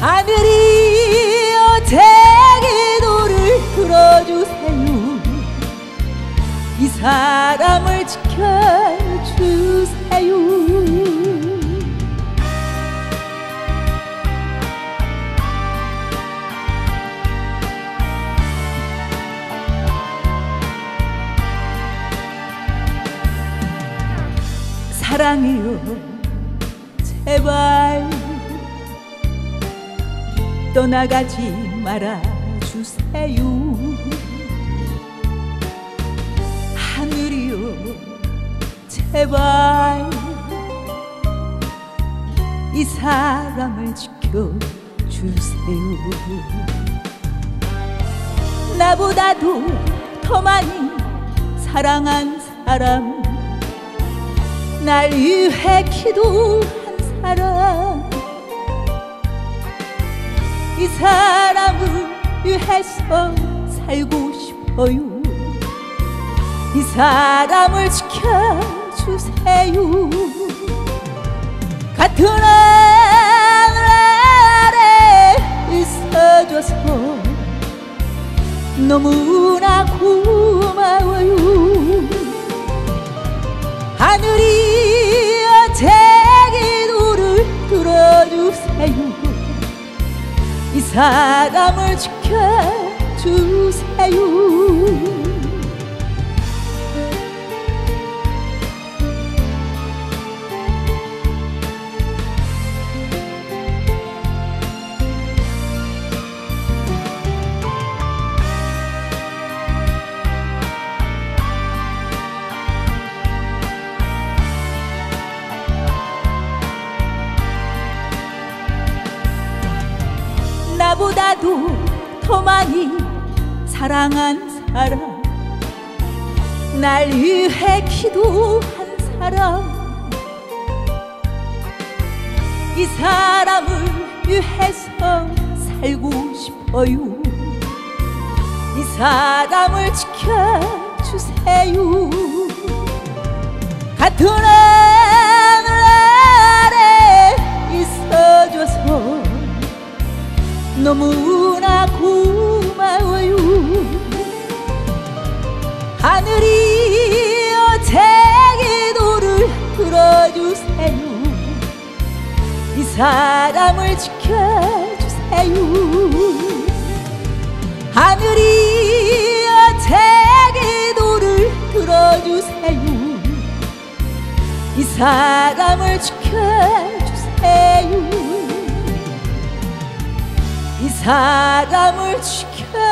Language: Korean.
하늘이여 제기도를 들어주세요. 이 사람을 지켜주세요. 사랑해요. 제발 떠나가지 말아주세요. 하늘이요 제발 이 사람을 지켜주세요. 나보다도 더 많이 사랑한 사람 날 위해 기도한 사람 이 사람을 위해서 살고 싶어요. 이 사람을 지켜주세요. 같은 하늘 아래 있어줘서 너무나 고마워요 사람을 지켜주세요 나보다도 더 많이 사랑한 사람. 날 위해 기도한 사람. 이 사람을 위해서 살고 싶어요. 이 사람을 지켜주세요. 같은 하 사람을 지켜주세요. 하늘이여 제 기도를 들어주세요. 이 사람을 지켜주세요. 이 사람을 지켜주세요